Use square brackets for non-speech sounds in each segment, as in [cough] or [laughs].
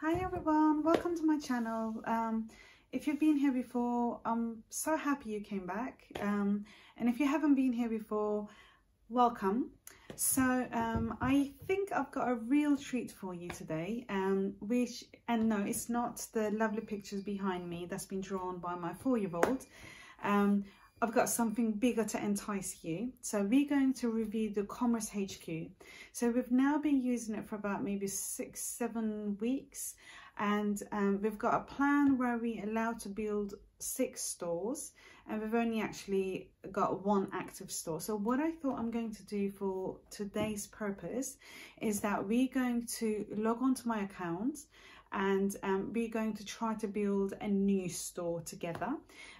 Hi everyone, welcome to my channel. Um, if you've been here before, I'm so happy you came back. Um, and if you haven't been here before, welcome. So um, I think I've got a real treat for you today, um, which, and no, it's not the lovely pictures behind me that's been drawn by my four-year-old. Um, I've got something bigger to entice you. So we're going to review the Commerce HQ. So we've now been using it for about maybe six, seven weeks. And um, we've got a plan where we allow to build six stores and we've only actually got one active store. So what I thought I'm going to do for today's purpose is that we're going to log on to my account and um, we're going to try to build a new store together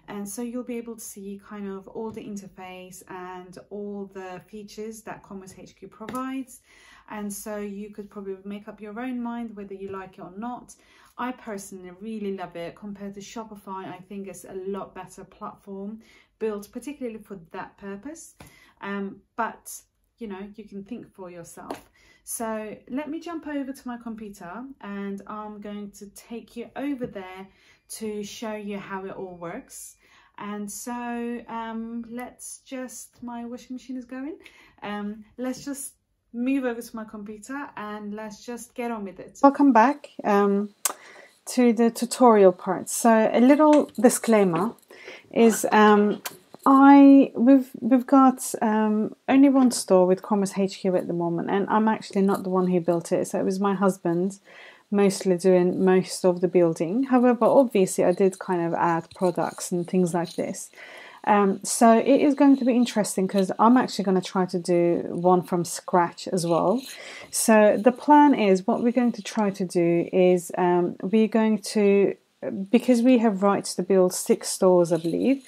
and so you'll be able to see kind of all the interface and all the features that Commerce HQ provides and so you could probably make up your own mind whether you like it or not. I personally really love it compared to Shopify. I think it's a lot better platform built particularly for that purpose. Um, but you know, you can think for yourself. So let me jump over to my computer and I'm going to take you over there to show you how it all works. And so um, let's just, my washing machine is going. Um, let's just move over to my computer and let's just get on with it. Welcome back um, to the tutorial part. So a little disclaimer is um, I we've we've got um, only one store with Commerce HQ at the moment, and I'm actually not the one who built it. So it was my husband, mostly doing most of the building. However, obviously I did kind of add products and things like this. Um, so it is going to be interesting because I'm actually going to try to do one from scratch as well. So the plan is what we're going to try to do is um, we're going to because we have rights to build six stores, I believe.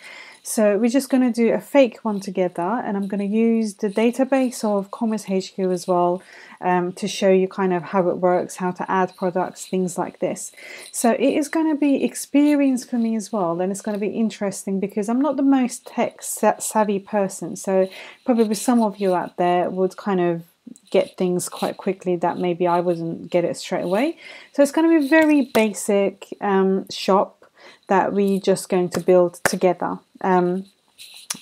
So we're just going to do a fake one together and I'm going to use the database of Commerce HQ as well um, to show you kind of how it works, how to add products, things like this. So it is going to be experience for me as well and it's going to be interesting because I'm not the most tech savvy person. So probably some of you out there would kind of get things quite quickly that maybe I wouldn't get it straight away. So it's going to be a very basic um, shop that we're just going to build together. Um,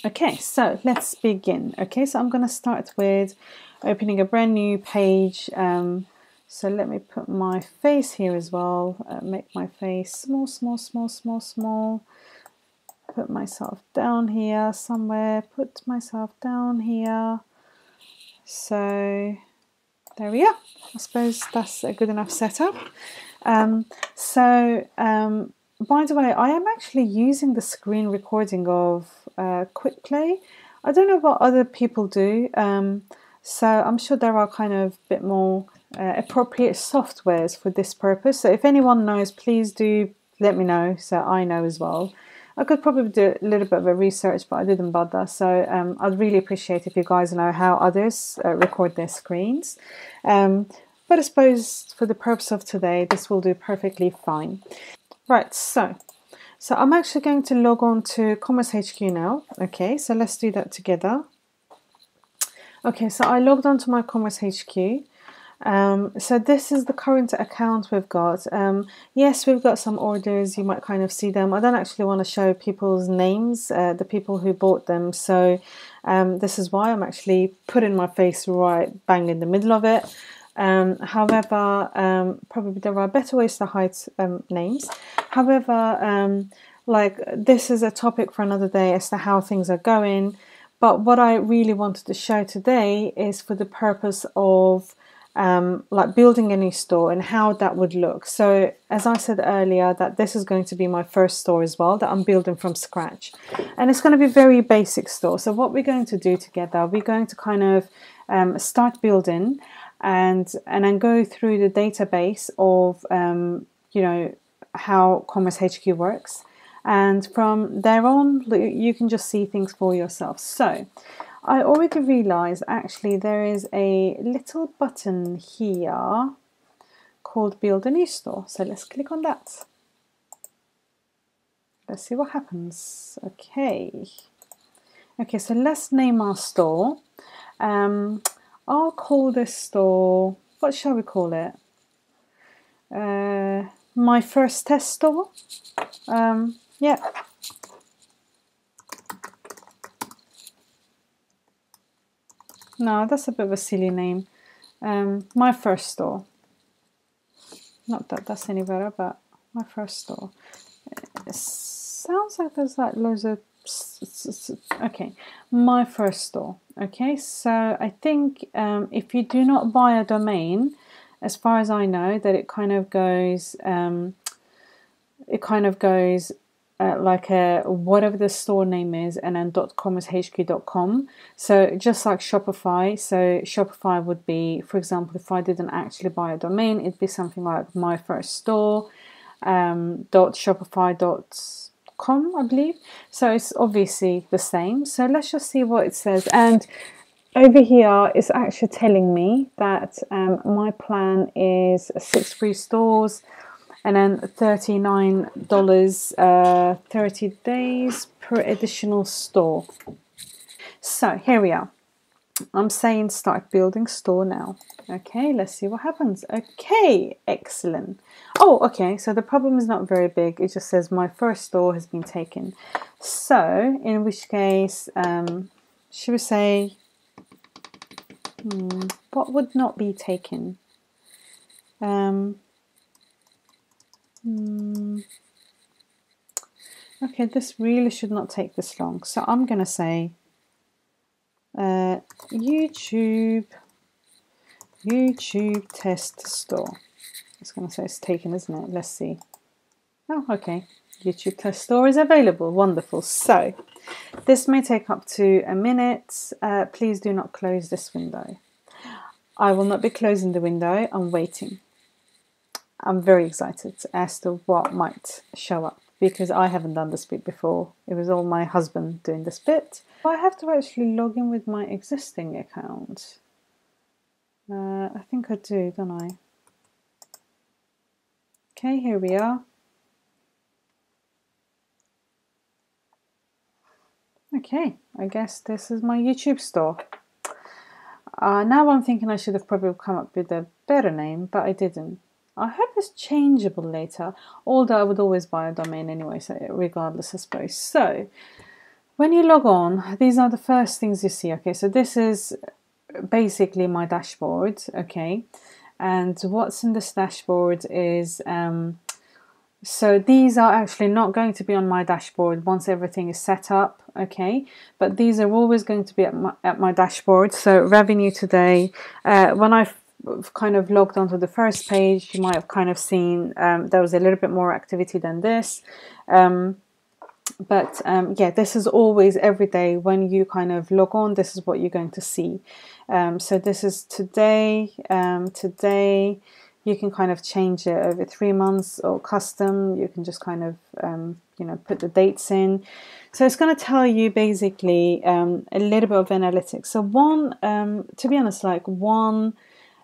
okay, so let's begin. Okay, so I'm going to start with opening a brand new page. Um, so let me put my face here as well. Uh, make my face small, small, small, small, small. Put myself down here somewhere. Put myself down here. So there we are. I suppose that's a good enough setup. Um, so um, by the way, I am actually using the screen recording of uh, Quick Play. I don't know what other people do, um, so I'm sure there are kind of a bit more uh, appropriate softwares for this purpose. So if anyone knows, please do let me know so I know as well. I could probably do a little bit of a research, but I didn't bother. So um, I'd really appreciate if you guys know how others uh, record their screens. Um, but I suppose for the purpose of today, this will do perfectly fine. Right, so so I'm actually going to log on to Commerce HQ now. Okay, so let's do that together. Okay, so I logged on to my Commerce HQ. Um, so this is the current account we've got. Um, yes, we've got some orders. You might kind of see them. I don't actually want to show people's names, uh, the people who bought them. So um, this is why I'm actually putting my face right bang in the middle of it. Um, however, um, probably there are better ways to hide um, names. However, um, like this is a topic for another day as to how things are going. But what I really wanted to show today is for the purpose of um, like building a new store and how that would look. So as I said earlier, that this is going to be my first store as well that I'm building from scratch, and it's going to be very basic store. So what we're going to do together, we're going to kind of um, start building and and then go through the database of um, you know how Commerce HQ works, and from there on you can just see things for yourself. So I already realized actually there is a little button here called Build a New Store. So let's click on that. Let's see what happens. Okay. Okay, so let's name our store. Um, I'll call this store, what shall we call it? Uh, my first test store. Um, yeah. No, that's a bit of a silly name. Um, my first store. Not that that's any better, but my first store. It sounds like there's like loads of okay my first store okay so i think um, if you do not buy a domain as far as i know that it kind of goes um, it kind of goes uh, like a whatever the store name is and then .com is hq.com so just like shopify so shopify would be for example if i didn't actually buy a domain it'd be something like my first store um, dot shopify dot com i believe. So it's obviously the same. So let's just see what it says. And over here it's actually telling me that um, my plan is six free stores and then $39 uh, 30 days per additional store. So here we are I'm saying start building store now. Okay let's see what happens. Okay excellent. Oh okay so the problem is not very big. It just says my first store has been taken. So in which case um, should we say hmm, what would not be taken? Um, Hmm. Okay, this really should not take this long. So I'm going to say uh, YouTube, YouTube test store. It's going to say it's taken, isn't it? Let's see. Oh, okay. YouTube test store is available. Wonderful. So this may take up to a minute. Uh, please do not close this window. I will not be closing the window. I'm waiting. I'm very excited as to what might show up because I haven't done this bit before. It was all my husband doing this bit. I have to actually log in with my existing account. Uh, I think I do, don't I? Okay, here we are. Okay, I guess this is my YouTube store. Uh, now I'm thinking I should have probably come up with a better name, but I didn't. I hope it's changeable later, although I would always buy a domain anyway, so regardless, I suppose. So, when you log on, these are the first things you see. Okay, so this is basically my dashboard. Okay, and what's in this dashboard is um, so these are actually not going to be on my dashboard once everything is set up. Okay, but these are always going to be at my, at my dashboard. So revenue today, uh, when I've kind of logged onto the first page, you might have kind of seen um, there was a little bit more activity than this. Um, but um, yeah, this is always every day when you kind of log on, this is what you're going to see. Um, so this is today, um, today, you can kind of change it over three months or custom. You can just kind of, um, you know, put the dates in. So it's going to tell you basically um, a little bit of analytics. So one, um, to be honest, like one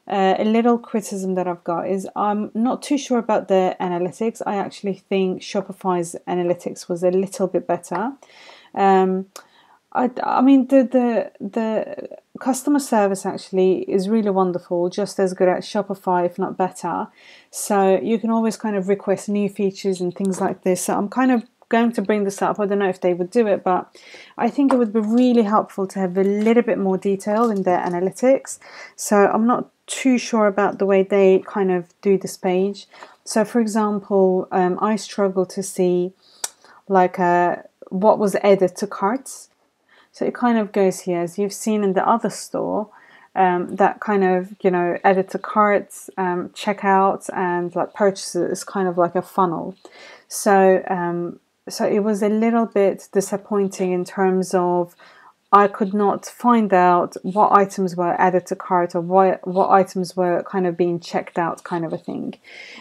uh, a little criticism that I've got is I'm not too sure about the analytics. I actually think Shopify's analytics was a little bit better. Um, I, I mean the the the customer service actually is really wonderful, just as good at Shopify, if not better. So you can always kind of request new features and things like this. So I'm kind of going to bring this up. I don't know if they would do it, but I think it would be really helpful to have a little bit more detail in their analytics. So I'm not too sure about the way they kind of do this page. So, for example, um, I struggle to see like uh, what was added to carts. So it kind of goes here, as you've seen in the other store, um, that kind of you know added to carts, um, checkouts, and like purchases is kind of like a funnel. So um, so it was a little bit disappointing in terms of I could not find out what items were added to cart or what, what items were kind of being checked out, kind of a thing.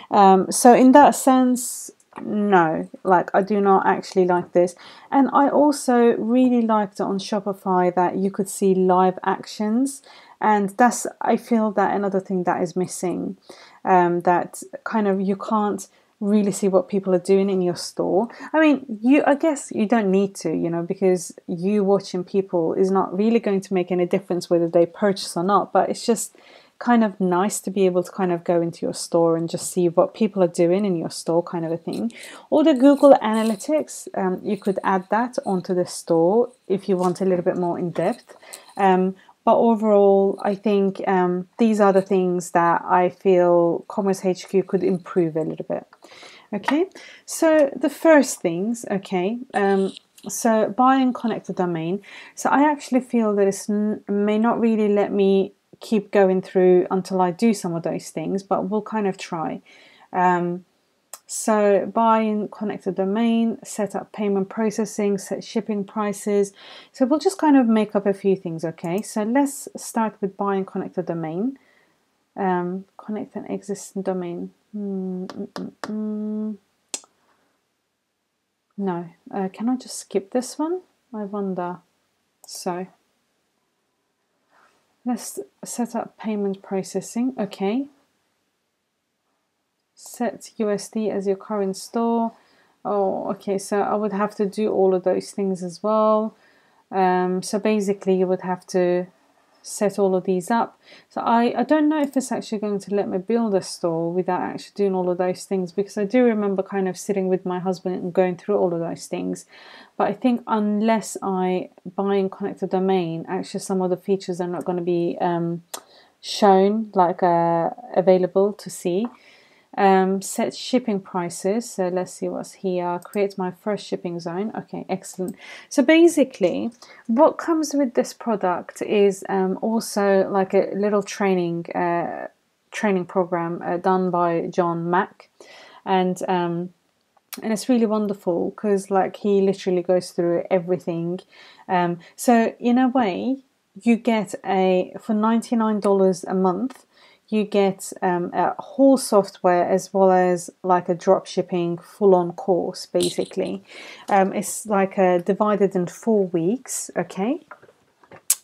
Um, so, in that sense, no, like I do not actually like this. And I also really liked on Shopify that you could see live actions, and that's I feel that another thing that is missing. Um, that kind of you can't really see what people are doing in your store. I mean, you I guess you don't need to, you know, because you watching people is not really going to make any difference whether they purchase or not, but it's just kind of nice to be able to kind of go into your store and just see what people are doing in your store, kind of a thing. Or the Google Analytics, um, you could add that onto the store if you want a little bit more in depth. Um, but overall, I think um, these are the things that I feel Commerce HQ could improve a little bit. Okay, so the first things, okay, um, so buy and connect a domain. So I actually feel that it may not really let me keep going through until I do some of those things, but we'll kind of try. Um, so buy and connect a domain, set up payment processing, set shipping prices. So we'll just kind of make up a few things, okay? So let's start with buy and connect a domain. Um, connect an existing domain. Mm, mm, mm, mm. No, uh, can I just skip this one? I wonder. So let's set up payment processing. Okay. Set USD as your current store. Oh, okay. So I would have to do all of those things as well. Um, so basically, you would have to set all of these up. So I, I don't know if it's actually going to let me build a store without actually doing all of those things because I do remember kind of sitting with my husband and going through all of those things. But I think unless I buy and connect a domain, actually some of the features are not going to be um, shown like uh, available to see. Um, set shipping prices. So let's see what's here. Create my first shipping zone. Okay, excellent. So basically, what comes with this product is um, also like a little training uh, training program uh, done by Jon Mac, and um, and it's really wonderful because like he literally goes through everything. Um, so in a way, you get a for ninety nine dollars a month you get um, a whole software as well as like a drop shipping full on course basically. Um, it's like a divided in four weeks, okay?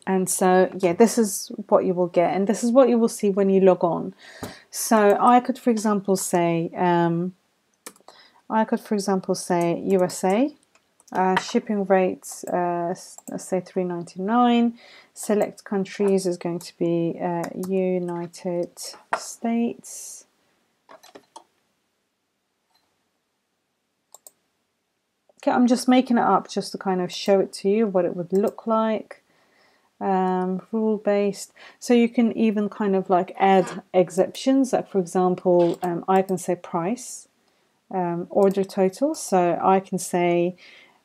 And so, yeah, this is what you will get, and this is what you will see when you log on. So, I could, for example, say, um, I could, for example, say USA, uh, shipping rates, uh, let's say 3.99. Select countries is going to be uh, United States. Okay, I'm just making it up just to kind of show it to you what it would look like. Um, rule based. So you can even kind of like add exceptions. Like for example, um, I can say price, um, order total. So I can say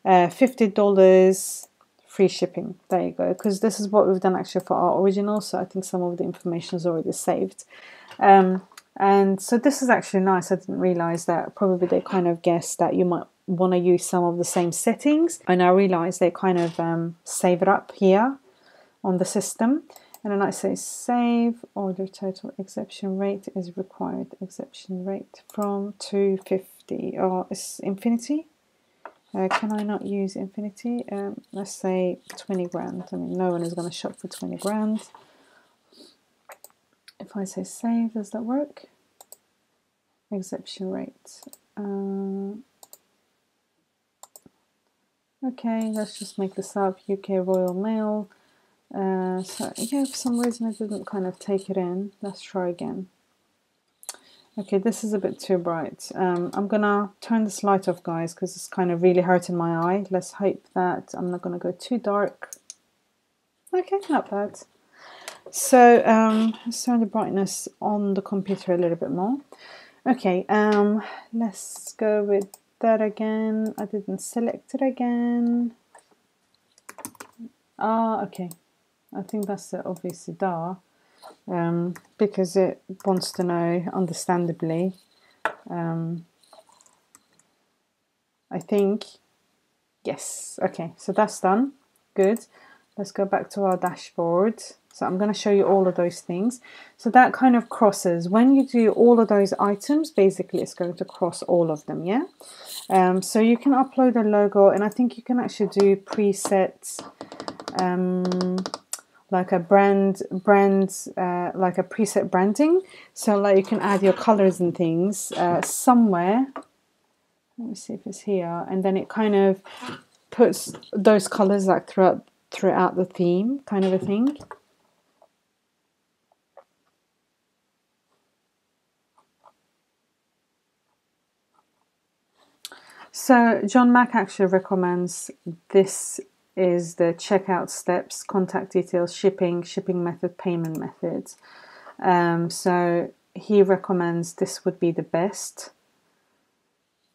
uh, $50 free shipping. There you go. Because this is what we've done actually for our original. So I think some of the information is already saved. Um, and so this is actually nice. I didn't realize that probably they kind of guessed that you might want to use some of the same settings. And I realized they kind of um, save it up here on the system. And then I say save order total exception rate is required exception rate from 250 or oh, it's infinity uh, can I not use infinity? Um, let's say 20 grand. I mean, no one is going to shop for 20 grand. If I say save, does that work? Exception rate. Uh, okay, let's just make this up. UK Royal Mail. Uh, so yeah, for some reason I didn't kind of take it in. Let's try again. Okay, this is a bit too bright. Um, I'm gonna turn this light off, guys, because it's kind of really hurting my eye. Let's hope that I'm not gonna go too dark. Okay, not bad. So um, let's turn the brightness on the computer a little bit more. Okay, um, let's go with that again. I didn't select it again. Ah, okay. I think that's the obviously DAR um, because it wants to know, understandably. Um, I think, yes, okay, so that's done. Good. Let's go back to our dashboard. So I'm going to show you all of those things. So that kind of crosses. When you do all of those items, basically it's going to cross all of them, yeah? Um, so you can upload a logo and I think you can actually do presets. Um, like a brand brand uh, like a preset branding. So like you can add your colors and things uh, somewhere. Let me see if it's here. And then it kind of puts those colors like throughout throughout the theme kind of a thing. So Jon Mac actually recommends this is the checkout steps, contact details, shipping, shipping method, payment methods. Um, so he recommends this would be the best,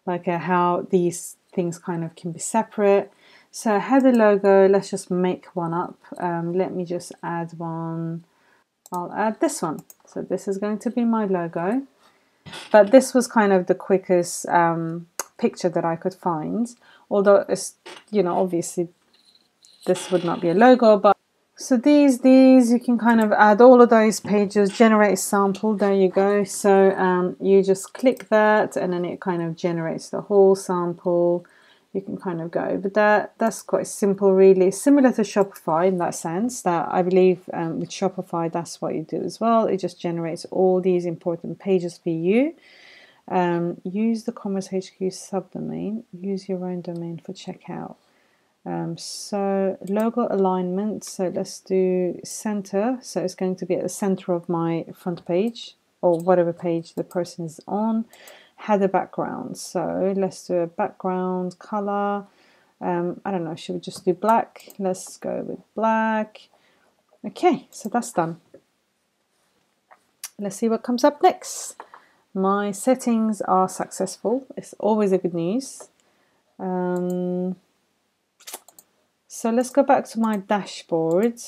like uh, how these things kind of can be separate. So header logo, let's just make one up. Um, let me just add one. I'll add this one. So this is going to be my logo. But this was kind of the quickest um, picture that I could find. Although it's, you know, obviously this would not be a logo, but so these, these, you can kind of add all of those pages, generate sample, there you go. So um, you just click that and then it kind of generates the whole sample. You can kind of go over that. That's quite simple really, similar to Shopify in that sense that I believe um, with Shopify that's what you do as well. It just generates all these important pages for you. Um, use the Commerce HQ subdomain, use your own domain for checkout. Um, so logo alignment, so let's do center. So it's going to be at the center of my front page or whatever page the person is on. Header background, so let's do a background color. Um, I don't know, should we just do black? Let's go with black. Okay, so that's done. Let's see what comes up next. My settings are successful. It's always a good news. Um, so let's go back to my dashboard.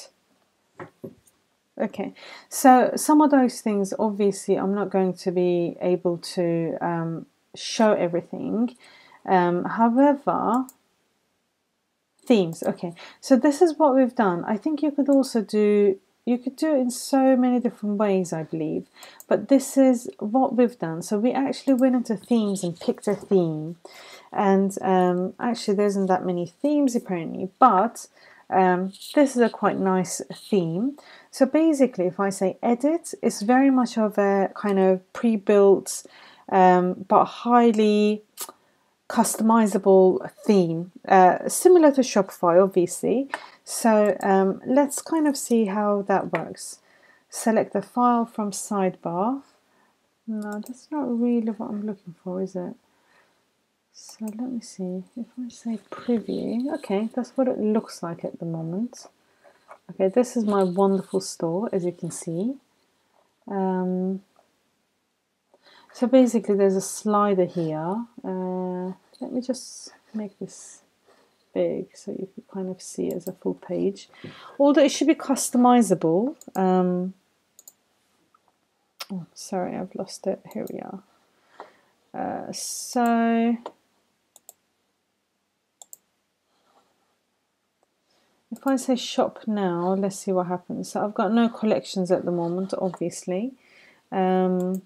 Okay, so some of those things, obviously, I'm not going to be able to um, show everything. Um, however, themes. Okay, so this is what we've done. I think you could also do you could do it in so many different ways, I believe. But this is what we've done. So we actually went into themes and picked a theme. And um, actually, there isn't that many themes apparently, but um, this is a quite nice theme. So basically, if I say edit, it's very much of a kind of pre-built um, but highly customizable theme, uh, similar to Shopify, obviously. So um, let's kind of see how that works. Select the file from sidebar. No, that's not really what I'm looking for, is it? So let me see, if I say preview, okay, that's what it looks like at the moment. Okay, this is my wonderful store, as you can see. Um, so basically there's a slider here. Uh, let me just make this big so you can kind of see it as a full page. Although it should be customizable. Um, oh, sorry, I've lost it. Here we are. Uh, so If I say shop now, let's see what happens. So I've got no collections at the moment, obviously. Um,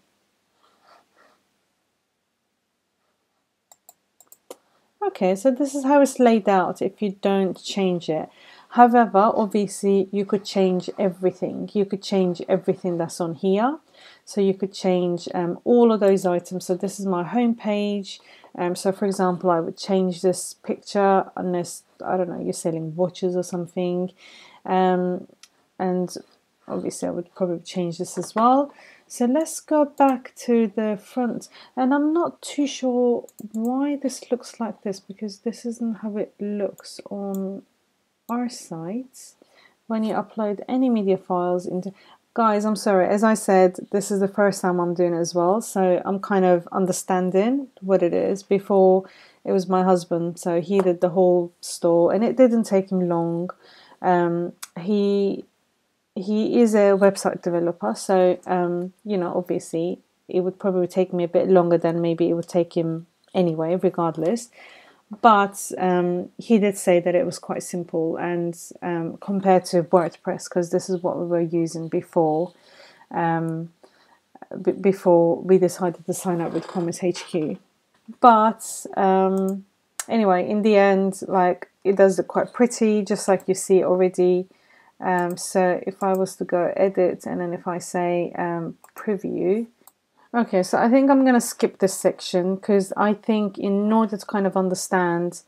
okay, so this is how it's laid out if you don't change it. However, obviously you could change everything. You could change everything that's on here. So you could change um, all of those items. So this is my home page. Um, so for example, I would change this picture unless, I don't know, you're selling watches or something. Um, and obviously I would probably change this as well. So let's go back to the front. And I'm not too sure why this looks like this because this isn't how it looks on our site when you upload any media files into Guys, I'm sorry. As I said, this is the first time I'm doing it as well, so I'm kind of understanding what it is. Before, it was my husband, so he did the whole store, and it didn't take him long. Um, he he is a website developer, so um, you know, obviously, it would probably take me a bit longer than maybe it would take him anyway, regardless but um, he did say that it was quite simple and um, compared to WordPress because this is what we were using before um, b- before we decided to sign up with Commerce HQ. But um, anyway, in the end, like it does look quite pretty, just like you see already. Um, so if I was to go edit and then if I say um, preview, Okay, so I think I'm going to skip this section because I think in order to kind of understand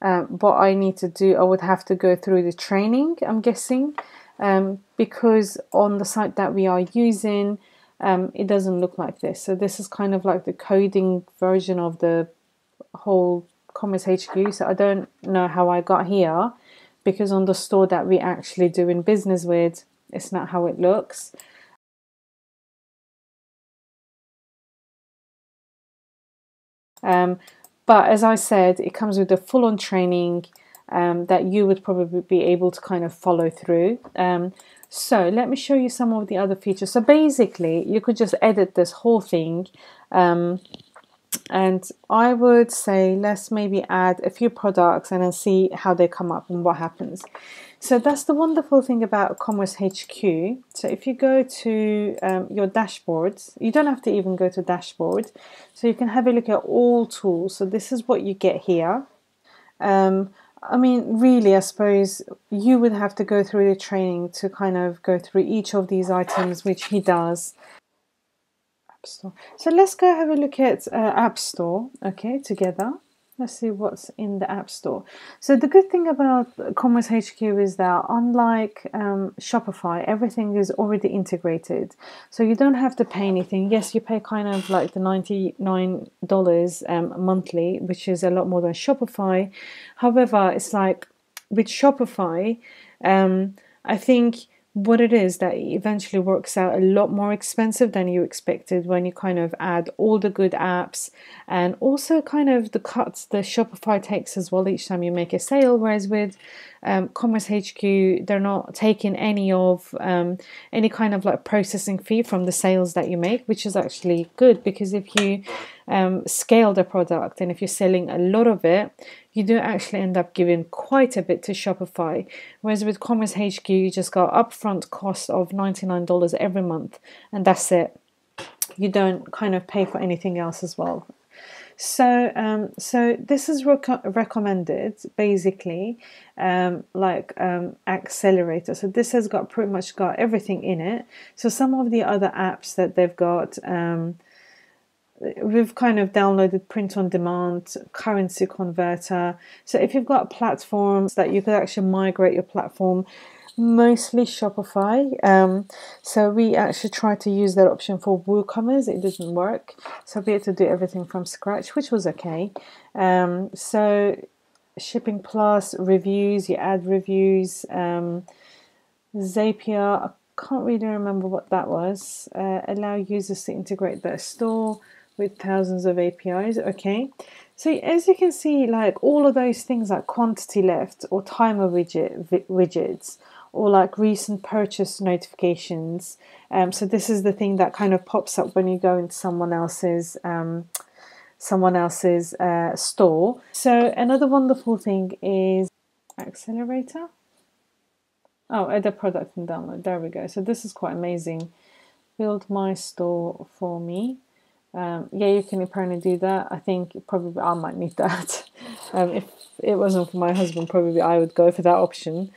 uh, what I need to do, I would have to go through the training, I'm guessing, um, because on the site that we are using, um, it doesn't look like this. So this is kind of like the coding version of the whole Commerce HQ, so I don't know how I got here because on the store that we actually doing business with, it's not how it looks. Um, but as I said, it comes with a full on training um, that you would probably be able to kind of follow through. Um, so let me show you some of the other features. So basically, you could just edit this whole thing. And I would say let's maybe add a few products and then see how they come up and what happens. So that's the wonderful thing about Commerce HQ. So if you go to um, your dashboard, you don't have to even go to dashboard. So you can have a look at all tools. So this is what you get here. Um, I mean, really, I suppose you would have to go through the training to kind of go through each of these items, which he does. App Store. So let's go have a look at uh, App Store, okay, together. Let's see what's in the App Store. So the good thing about Commerce HQ is that unlike um, Shopify, everything is already integrated. So you don't have to pay anything. Yes, you pay kind of like the $99 um, monthly, which is a lot more than Shopify. However, it's like with Shopify, um, I think what it is that eventually works out a lot more expensive than you expected when you kind of add all the good apps and also kind of the cuts the Shopify takes as well each time you make a sale. Whereas with um, Commerce HQ, they're not taking any of um, any kind of like processing fee from the sales that you make, which is actually good because if you um, scale the product and if you're selling a lot of it, you do actually end up giving quite a bit to Shopify. Whereas with Commerce HQ, you just got upfront cost of $99 every month, and that's it. You don't kind of pay for anything else as well. So, um, so this is rec- recommended basically, um, like um, accelerator. So this has got pretty much got everything in it. So some of the other apps that they've got, um, we've kind of downloaded print on demand, currency converter. So if you've got platforms that you could actually migrate your platform, mostly Shopify. Um, so we actually tried to use that option for WooCommerce. It didn't work. So we had to do everything from scratch, which was okay. Um, so Shipping Plus, reviews, you add reviews. Um, Zapier, I can't really remember what that was. Uh, allow users to integrate their store with thousands of APIs. Okay, so as you can see, like all of those things like quantity left or timer widget widgets or like recent purchase notifications. Um, so this is the thing that kind of pops up when you go into someone else's um, someone else's uh, store. So another wonderful thing is accelerator. Oh, add a product and download. There we go. So this is quite amazing. Build my store for me. Um, yeah, you can apparently do that. I think probably I might need that. [laughs] um, if it wasn't for my husband, probably I would go for that option.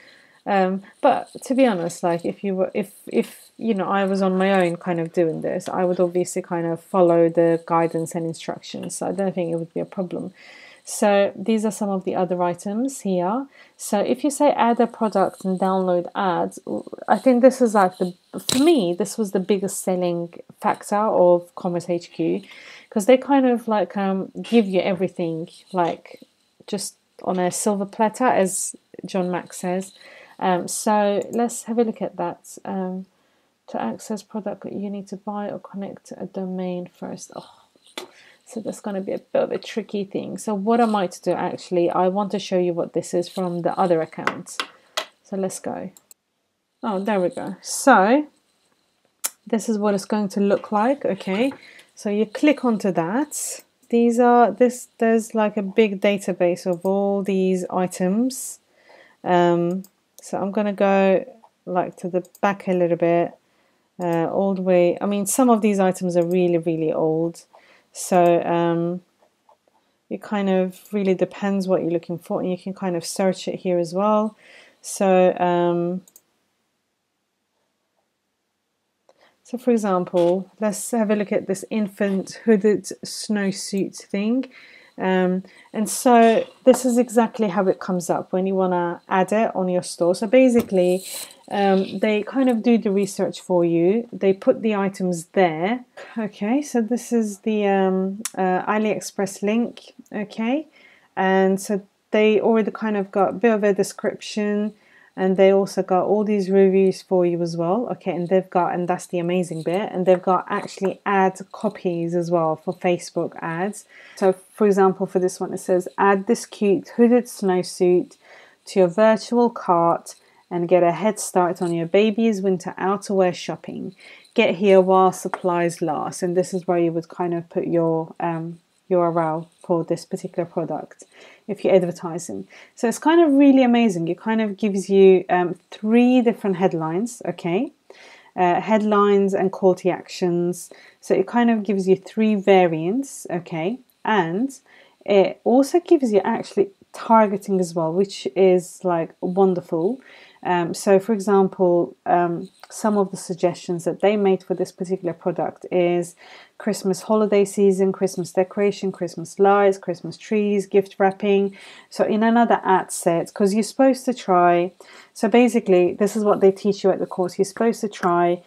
Um, but to be honest, like if you were, if if you know, I was on my own, kind of doing this, I would obviously kind of follow the guidance and instructions. So I don't think it would be a problem. So these are some of the other items here. So if you say add a product and download ads, I think this is like the for me this was the biggest selling factor of Commerce HQ because they kind of like um, give you everything like just on a silver platter, as Jon Mac says. Um, so let's have a look at that. Um, to access product, you need to buy or connect a domain first. Oh, so that's going to be a bit of a tricky thing. So what am I might do actually, I want to show you what this is from the other account. So let's go. Oh, there we go. So this is what it's going to look like. Okay, so you click onto that. These are this. There's like a big database of all these items. Um, so I'm going to go like to the back a little bit, uh, all the way. I mean, some of these items are really, really old. So um, it kind of really depends what you're looking for. And you can kind of search it here as well. So, um, so for example, let's have a look at this infant hooded snowsuit thing. Um, and so this is exactly how it comes up when you want to add it on your store. So basically, um, they kind of do the research for you. They put the items there. Okay, so this is the um, uh, AliExpress link. Okay, and so they already kind of got a bit of a description and they also got all these reviews for you as well okay and they've got and that's the amazing bit and they've got actually ad copies as well for facebook ads so for example for this one it says add this cute hooded snowsuit to your virtual cart and get a head start on your baby's winter outerwear shopping get here while supplies last and this is where you would kind of put your um, url for this particular product if you're advertising. So it's kind of really amazing. It kind of gives you um, three different headlines, okay? Uh, headlines and call to actions. So it kind of gives you three variants, okay? And it also gives you actually targeting as well, which is like wonderful. Um, so, for example, um, some of the suggestions that they made for this particular product is Christmas holiday season, Christmas decoration, Christmas lights, Christmas trees, gift wrapping. So, in another ad set, because you're supposed to try, so basically, this is what they teach you at the course. You're supposed to try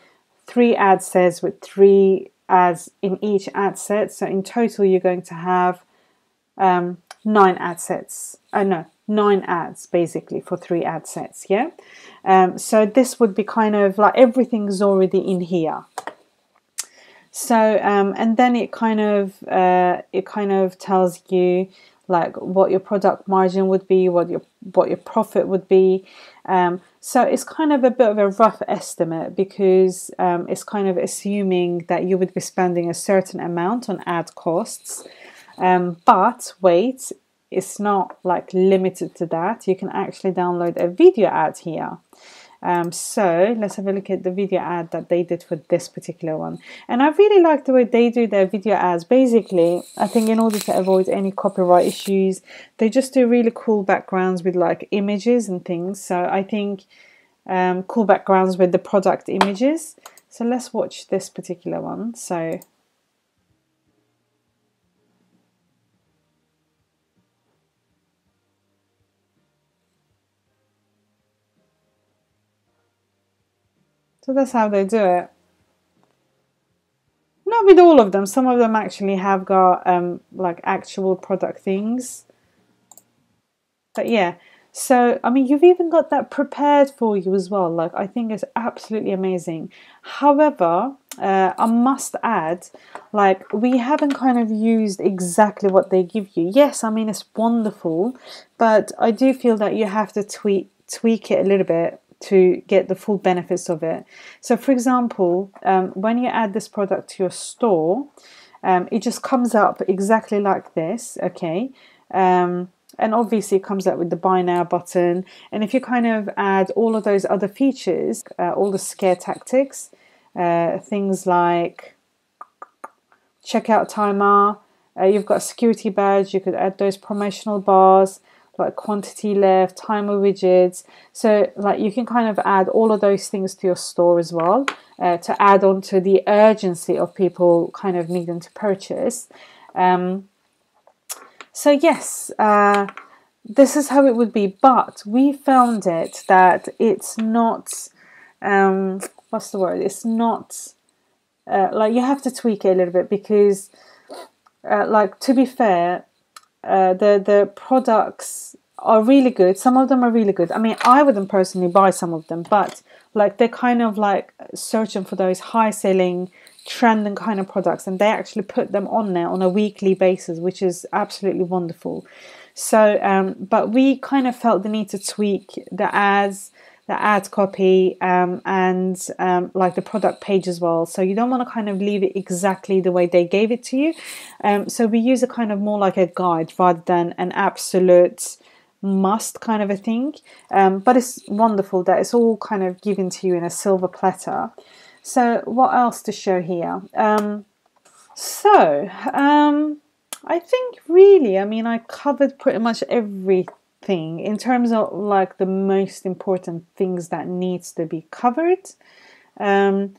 three ad sets with three ads in each ad set. So, in total, you're going to have um, nine ad sets. Uh, no, nine ads basically for three ad sets yeah? Um, so this would be kind of like everything's already in here. So um, and then it kind of uh, it kind of tells you like what your product margin would be what your what your profit would be. Um, so it's kind of a bit of a rough estimate because um, it's kind of assuming that you would be spending a certain amount on ad costs. Um, but wait it's not like limited to that. You can actually download a video ad here. Um, so let's have a look at the video ad that they did for this particular one. And I really like the way they do their video ads. Basically, I think in order to avoid any copyright issues, they just do really cool backgrounds with like images and things. So I think um, cool backgrounds with the product images. So let's watch this particular one. So So that's how they do it. Not with all of them. Some of them actually have got um, like actual product things. But yeah, so I mean, you've even got that prepared for you as well. Like I think it's absolutely amazing. However, uh, I must add, like we haven't kind of used exactly what they give you. Yes, I mean it's wonderful, but I do feel that you have to tweak tweak it a little bit to get the full benefits of it. So, for example, um, when you add this product to your store, um, it just comes up exactly like this, okay? Um, and obviously, it comes up with the buy now button. And if you kind of add all of those other features, uh, all the scare tactics, uh, things like checkout timer, uh, you've got a security badge, you could add those promotional bars like quantity left, timer widgets. So like you can kind of add all of those things to your store as well uh, to add on to the urgency of people kind of needing to purchase. Um, so yes, uh, this is how it would be, but we found it that it's not, um, what's the word? It's not, uh, like you have to tweak it a little bit because, uh, like to be fair, uh, the the products are really good. Some of them are really good. I mean, I wouldn't personally buy some of them, but like they're kind of like searching for those high selling trending kind of products and they actually put them on there on a weekly basis which is absolutely wonderful so um, but we kind of felt the need to tweak the ads the ad copy um, and um, like the product page as well. So you don't want to kind of leave it exactly the way they gave it to you. Um, so we use a kind of more like a guide rather than an absolute must kind of a thing. Um, but it's wonderful that it's all kind of given to you in a silver platter. So what else to show here? Um, so um, I think really, I mean, I covered pretty much everything thing in terms of like the most important things that needs to be covered um,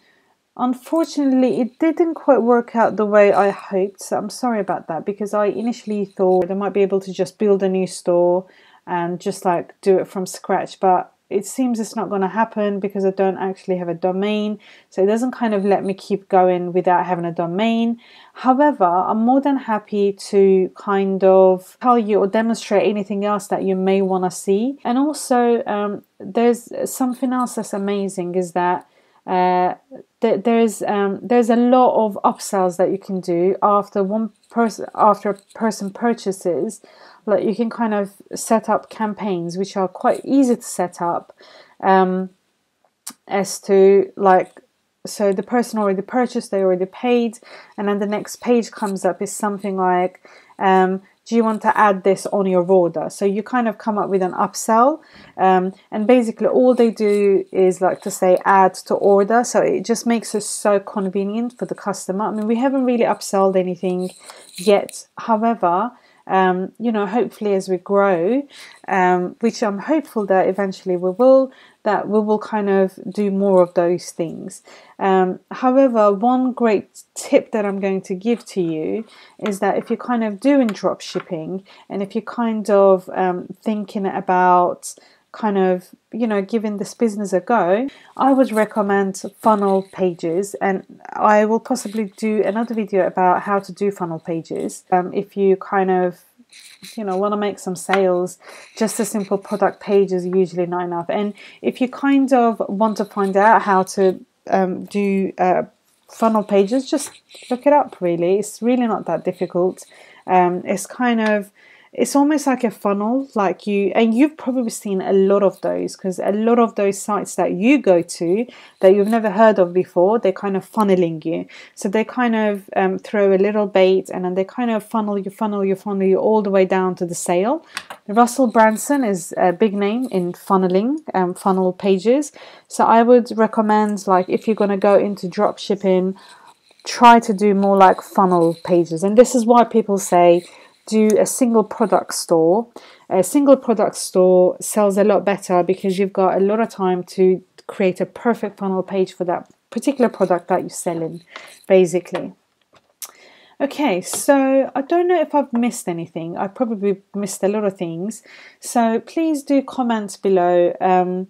unfortunately it didn't quite work out the way I hoped so I'm sorry about that because I initially thought I might be able to just build a new store and just like do it from scratch but it seems it's not going to happen because I don't actually have a domain. So it doesn't kind of let me keep going without having a domain. However, I'm more than happy to kind of tell you or demonstrate anything else that you may want to see. And also, um, there's something else that's amazing is that uh, th- there's um, there's a lot of upsells that you can do after one after a person purchases like you can kind of set up campaigns which are quite easy to set up um, as to like so the person already purchased they already paid and then the next page comes up is something like um, do you want to add this on your order? So you kind of come up with an upsell um, and basically all they do is like to say add to order. So it just makes it so convenient for the customer. I mean we haven't really upsold anything yet. However um, you know, hopefully as we grow, um, which I'm hopeful that eventually we will, that we will kind of do more of those things. Um, however, one great tip that I'm going to give to you is that if you're kind of doing drop shipping and if you're kind of um, thinking about kind of you know giving this business a go i would recommend funnel pages. And i will possibly do another video about how to do funnel pages. Um, if you kind of you know want to make some sales just a simple product page is usually not enough. And if you kind of want to find out how to um, do uh, funnel pages just look it up really. It's really not that difficult. Um, it's kind of it's almost like a funnel like you and you've probably seen a lot of those because a lot of those sites that you go to that you've never heard of before they're kind of funneling you. So they kind of um, throw a little bait and then they kind of funnel you funnel you funnel you all the way down to the sale. Russell Brunson is a big name in funneling um, funnel pages. So i would recommend like if you're going to go into drop shipping try to do more like funnel pages. And this is why people say do a single product store. A single product store sells a lot better because you've got a lot of time to create a perfect funnel page for that particular product that you're selling, basically. Okay, so I don't know if I've missed anything. I probably missed a lot of things. So please do comment below, um,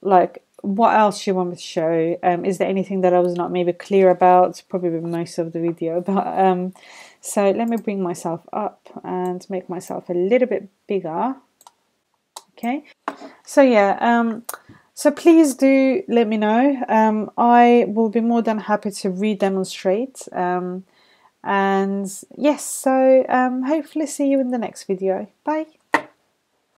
like what else you want me to show. Um, is there anything that I was not maybe clear about? Probably most of the video, [laughs] but um, so let me bring myself up and make myself a little bit bigger. Okay, so yeah, um, so please do let me know. Um, I will be more than happy to re-demonstrate. Um, and yes, so um, hopefully see you in the next video. Bye.